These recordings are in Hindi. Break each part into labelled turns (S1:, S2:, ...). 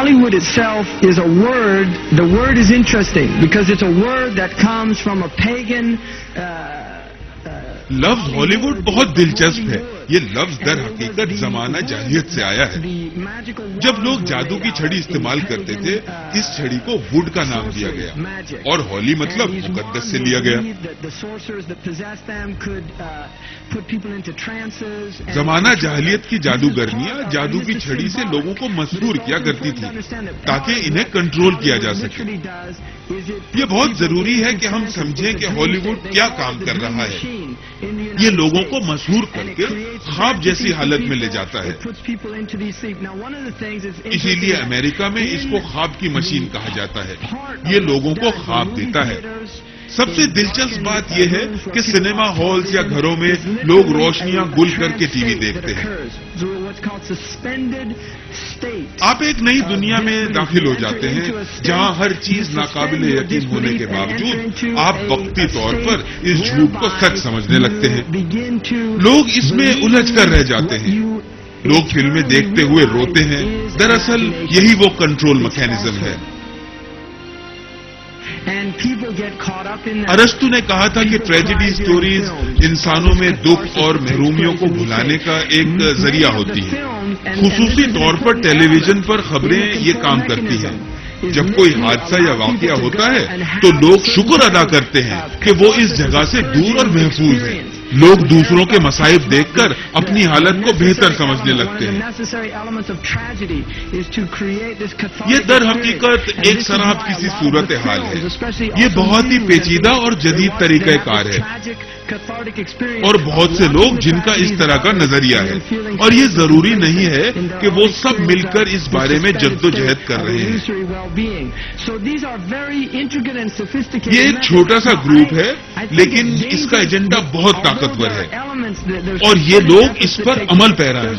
S1: Hollywood itself is a word. The word is interesting because it's a word that comes from a pagan. Uh,
S2: लफ्ज हॉलीवुड बहुत दिलचस्प है ये लफ्ज दर हकीकत जमाना जाहियत से आया है। जब लोग जादू की छड़ी इस्तेमाल करते थे, इस छड़ी को वुड का नाम दिया गया। और हॉली मतलब मुकद्दस से लिया गया। जमाना जाहलियत की जादूगरनियाँ जादू की छड़ी से लोगों को मशहूर किया करती थी, ताकि इन्हें कंट्रोल किया जा सके। ये बहुत ज़रूरी है कि हम समझें कि हॉलीवुड क्या काम कर रहा है। ये लोगों को मशहूर करके खाब जैसी हालत में ले जाता है। इसीलिए अमेरिका में इसको ख्वाब की मशीन कहा जाता है। ये लोगों को ख्वाब देता है। सबसे दिलचस्प बात यह है कि सिनेमा हॉल्स या घरों में लोग रोशनियाँ गुल करके टीवी देखते हैं। आप एक नई दुनिया में दाखिल हो जाते हैं जहाँ हर चीज़ नाकाबिल यकीन होने के बावजूद आप वक्ती तौर पर इस झूठ को सच समझने लगते हैं। लोग इसमें उलझ कर रह जाते हैं। लोग फ़िल्में देखते हुए रोते हैं। दरअसल यही वो कंट्रोल मैकेनिज्म है। अरस्तु ने कहा था कि ट्रेजिडी स्टोरीज इंसानों में दुख और महरूमियों को भुलाने का एक ज़रिया होती है। खसूसी तौर पर टेलीविज़न पर खबरें ये काम करती हैं। जब कोई हादसा या वाकया होता है तो लोग शुक्र अदा करते हैं कि वो इस जगह से दूर और महफूज है। लोग दूसरों के मसाइब देखकर अपनी हालत को बेहतर समझने लगते हैं। ये दर हकीकत एक शराब किसी सूरत हाल है। ये बहुत ही पेचीदा और जदीद तरीक़ाकार है। और बहुत से लोग जिनका इस तरह का नज़रिया है। और ये ज़रूरी नहीं है कि वो सब मिलकर इस बारे में जद्दोजहद कर रहे हैं। ये एक छोटा सा ग्रुप है लेकिन इसका एजेंडा बहुत ताकतवर है। और ये लोग इस पर अमल पैरा है।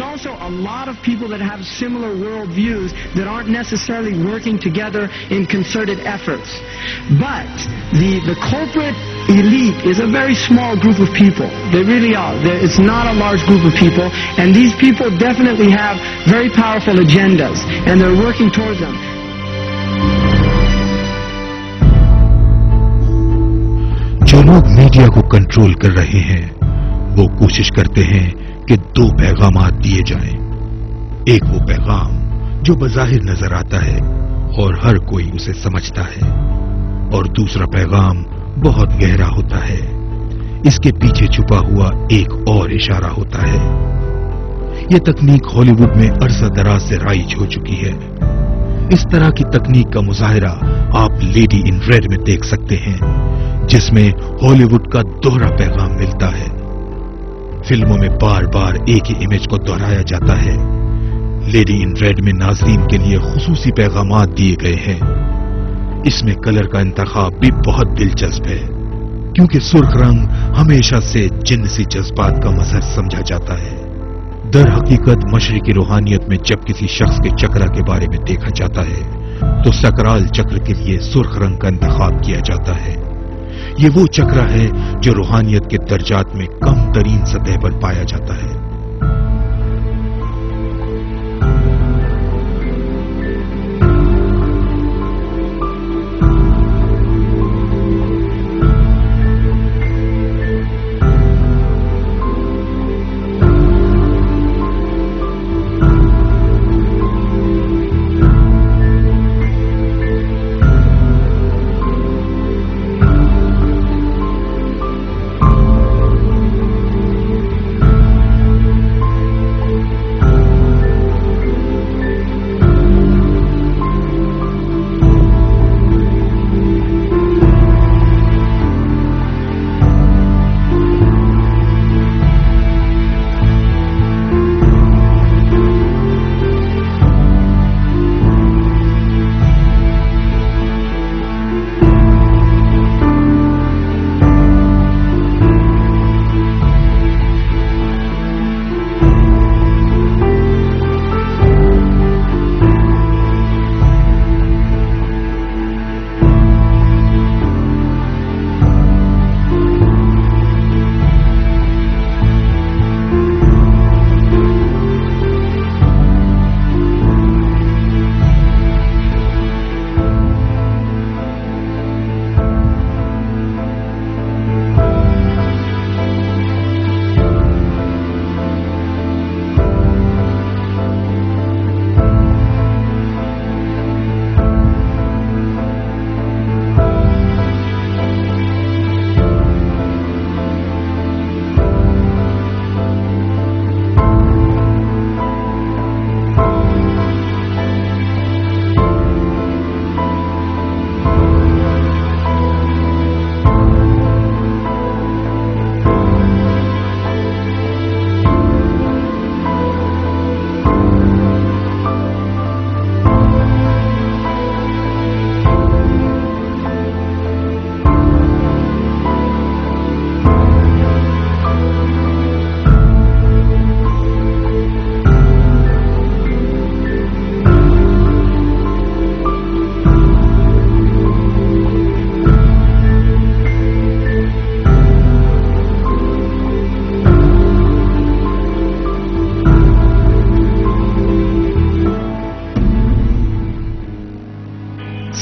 S1: But the, the corporate elite is a very small group of people. They really are. They're, it's not a large group of people. And these people definitely have very powerful agendas. And they're working towards them.
S3: जो लोग मीडिया को कंट्रोल कर रहे हैं वो कोशिश करते हैं कि दो पैगाम दिए जाएँ। एक वो पैगाम जो बजाहिर नज़र आता है और हर कोई उसे समझता है और दूसरा पैगाम बहुत गहरा होता है इसके पीछे छुपा हुआ एक और इशारा होता है। यह तकनीक हॉलीवुड में अरसा दराज से राइज हो चुकी है। इस तरह की तकनीक का मुजाहरा आप लेडी इन रेड में देख सकते हैं, जिसमें हॉलीवुड का दोहरा पैगाम मिलता है। फ़िल्मों में बार बार एक ही इमेज को दोहराया जाता है। लेडी इन रेड में नाजरीन के लिए खसूसी पैगाम दिए गए हैं। इसमें कलर का इंतखाब भी बहुत दिलचस्प है। क्योंकि सुर्ख रंग हमेशा से जिनसी जज्बात का मजहर समझा जाता है। दर हकीकत मशरकी रूहानियत में जब किसी शख्स के चक्रा के बारे में देखा जाता है तो सकराल चक्र के लिए सुर्ख रंग का इंतखाब किया जाता है। ये वो चक्र है जो रूहानियत के दर्जात में कम तरीन सतह पर पाया जाता है।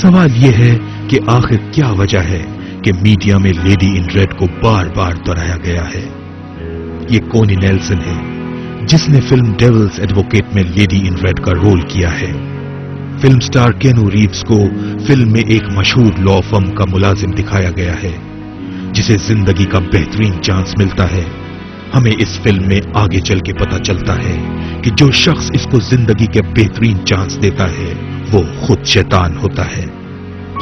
S3: सवाल यह है कि आखिर क्या वजह है कि मीडिया में लेडी इन रेड को बार बार दोहराया गया है? ये कोनी नेल्सन है, जिसने फ़िल्म डेवल्स एडवोकेट में लेडी इन रेड का रोल किया है। फ़िल्म स्टार केनू रीव्स को फ़िल्म में एक मशहूर लॉ फर्म का मुलाजिम दिखाया गया है, जिसे ज़िंदगी का बेहतरीन चांस मिलता है। हमें इस फ़िल्म में आगे चल के पता चलता है कि जो शख्स इसको ज़िंदगी के बेहतरीन चांस देता है वो खुद शैतान होता है।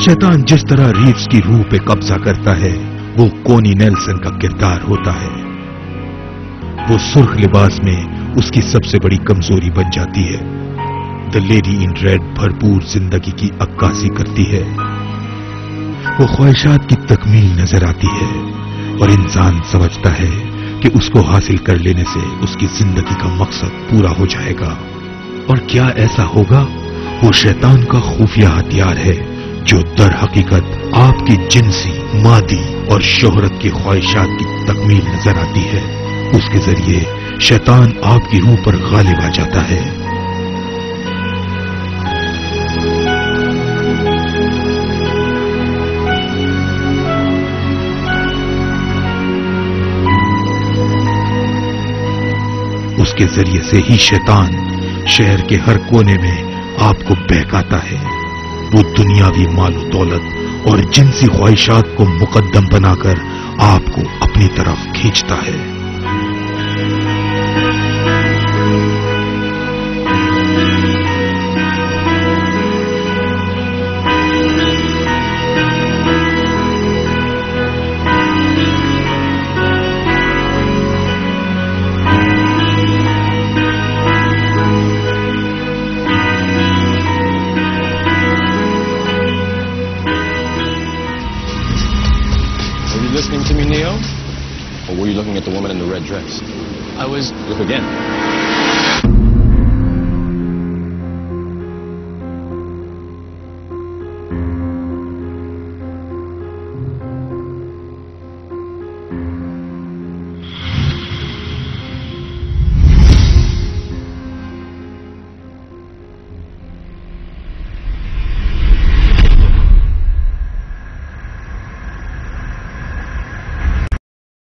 S3: शैतान जिस तरह रीव्स की रूह पे कब्जा करता है, वो कोनी नेल्सन का किरदार होता है। वो सुर्ख लिबास में उसकी सबसे बड़ी कमज़ोरी बन जाती है। द लेडी इन रेड भरपूर ज़िंदगी की अक्कासी करती है। वो ख्वाहिशात की तकमील नज़र आती है और इंसान समझता है कि उसको हासिल कर लेने से उसकी ज़िंदगी का मकसद पूरा हो जाएगा। और क्या ऐसा होगा? वो शैतान का खुफिया हथियार है, जो दर हकीकत आपकी जिनसी, मादी और शोहरत की ख्वाहिशात की तकमील नज़र आती है। उसके ज़रिए शैतान आपकी रूह पर गालिब आ जाता है। उसके ज़रिए से ही शैतान शहर के हर कोने में आपको बहकाता है। वो दुनियावी माल दौलत और जिनसी ख्वाहिशात को मुकदम बनाकर आपको अपनी तरफ़ खींचता है।
S4: You listening me, Neo? Or were you looking at the woman in the red dress?
S5: I was
S4: Look again.